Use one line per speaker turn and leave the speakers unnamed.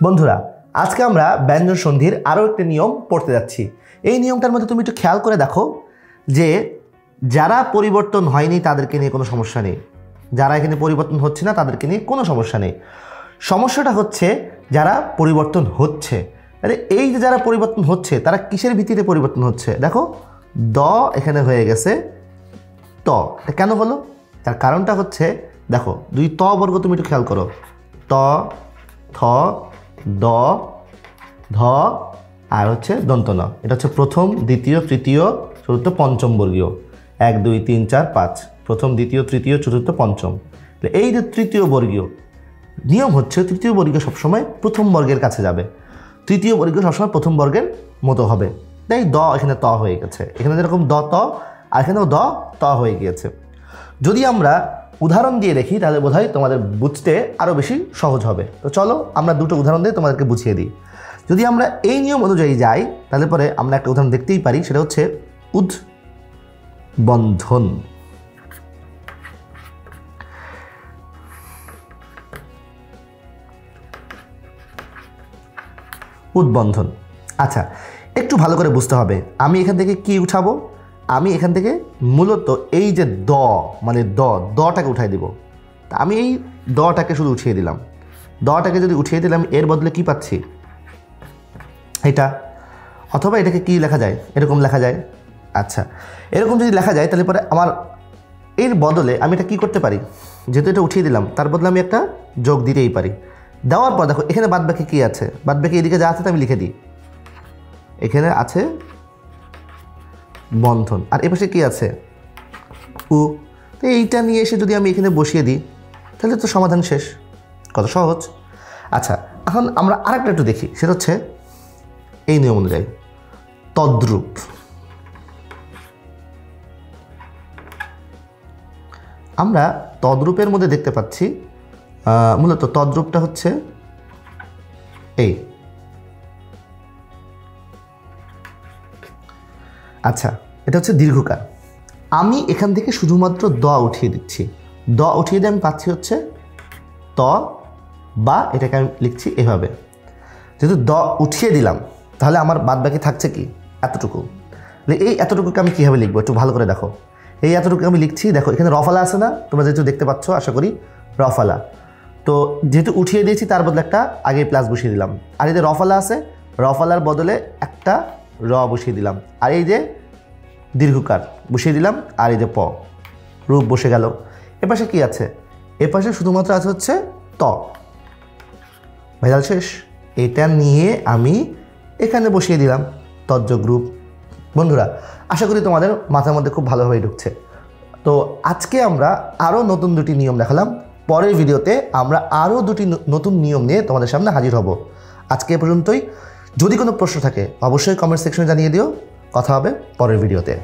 বন্ধুরা, আজকে আমরা ব্যঞ্জন সন্ধির আরও একটি নিয়ম পড়তে যাচ্ছি। এই নিয়মটার মধ্যে তুমি একটু খেয়াল করে দেখো যে যারা পরিবর্তন হয়নি তাদেরকে নিয়ে কোনো সমস্যা নেই। যারা এখানে পরিবর্তন হচ্ছে না তাদেরকে নিয়ে কোনো সমস্যা নেই। সমস্যাটা হচ্ছে যারা পরিবর্তন হচ্ছে। আরে এই যে যারা পরিবর্তন হচ্ছে, তারা কিসের ভিত্তিতে পরিবর্তন হচ্ছে? দেখো, দ এখানে হয়ে গেছে ত। এটা কেন হলো? তার কারণটা হচ্ছে, দেখো, দুই ত বর্গ তুমি একটু খেয়াল করো। ত, থ দ, ধ, আর হচ্ছে দন্তন। এটা হচ্ছে প্রথম, দ্বিতীয়, তৃতীয়, চতুর্থ, পঞ্চম বর্গীয়। এক, দুই, তিন, চার, পাঁচ। প্রথম, দ্বিতীয়, তৃতীয়, চতুর্থ, পঞ্চম। এই যে তৃতীয় বর্গীয়, নিয়ম হচ্ছে তৃতীয় বর্গীয় সবসময় প্রথম বর্গের কাছে যাবে। তৃতীয় বর্গীয় সবসময় প্রথম বর্গের মতো হবে। তাই দ এখানে ত হয়ে গেছে। এখানে যেরকম দ, ত, আর এখানেও দ, ত হয়ে গিয়েছে। যদি আমরা উদাহরণ দিয়ে দেখি, তাহলে বোধহয় তোমাদের বুঝতে আরও বেশি সহজ হবে। তো চলো, আমরা দুটো উদাহরণ দিয়ে তোমাদেরকে বুঝিয়ে দিই। যদি আমরা এই নিয়ম অনুযায়ী যাই, তাহলে পরে আমরা একটা উদাহরণ দেখতেই পারি, সেটা হচ্ছে উদ্বন্ধন। উদ্বন্ধন। আচ্ছা একটু ভালো করে বুঝতে হবে। আমি এখান থেকে কি উঠাবো? আমি এখান থেকে মূলত এই যে দ মানে দ, দটাকে উঠাই দিব। তা আমি এই দটাকে শুধু উঠিয়ে দিলাম। দটাকে যদি উঠিয়ে দিলাম এর বদলে কি পাচ্ছি? এটা। অথবা এটাকে কি লেখা যায়? এরকম লেখা যায়। আচ্ছা এরকম যদি লেখা যায়, তাহলে পরে আমার এর বদলে আমি এটা কি করতে পারি? যেহেতু এটা উঠিয়ে দিলাম, তার বদলে আমি একটা যোগ দিতেই পারি। দেওয়ার পর দেখো, এখানে বাদবাকি কী আছে? বাদবাকি এদিকে যা আছে তা আমি লিখে দিই। এখানে আছে বন্ধন। আর এপাশে কি আছে? উ। তো এইটা নিয়ে এসে যদি আমি এখানে বসিয়ে দিই, তাহলে তো সমাধান শেষ। কত সহজ। আচ্ছা এখন আমরা আরেকটা একটু দেখি। সেটা হচ্ছে এই নিয়ম অনুযায়ী। তদ্রূপ। আমরা তদ্রূপের মধ্যে দেখতে পাচ্ছি মূলত তদ্রূপটা হচ্ছে এই। আচ্ছা এটা হচ্ছে দীর্ঘকার আমি এখান থেকে শুধুমাত্র দ উঠিয়ে দিচ্ছি। দ উঠিয়ে দিয়ে আমি পাচ্ছি হচ্ছে ত বা এটাকে আমি লিখছি এভাবে। যেহেতু দ উঠিয়ে দিলাম, তাহলে আমার বাদবাকি থাকছে কি? এতটুকু। এই এতটুকুকে আমি কীভাবে লিখব? একটু ভালো করে দেখো। এই এতটুকু আমি লিখছি, দেখো, এখানে রফালা আছে না? তোমরা যেহেতু দেখতে পাচ্ছ, আশা করি রফালা। তো যেহেতু উঠিয়ে দিয়েছি, তার বদলে একটা আগে প্লাস বসিয়ে দিলাম। আর যে রফালা আছে, রফালার বদলে একটা র বসিয়ে দিলাম। আর এই যে দীর্ঘকার বসিয়ে দিলাম, আর এই যে প, রূপ বসে গেল। এপাশে কি আছে? এপাশে শুধুমাত্র আছে হচ্ছে ত। ভেজাল শেষ। এটা নিয়ে আমি এখানে বসিয়ে দিলাম তজ্জ গ্রুপ বন্ধুরা, আশা করি তোমাদের মাথার মধ্যে খুব ভালোভাবে ঢুকছে। তো আজকে আমরা আরও নতুন দুটি নিয়ম দেখালাম। পরের ভিডিওতে আমরা আরও দুটি নতুন নিয়ম নিয়ে তোমাদের সামনে হাজির হব। আজকে এ পর্যন্তই। যদি কোনো প্রশ্ন থাকে অবশ্যই কমেন্ট সেকশনে জানিয়ে দিও। কথা হবে পরের ভিডিওতে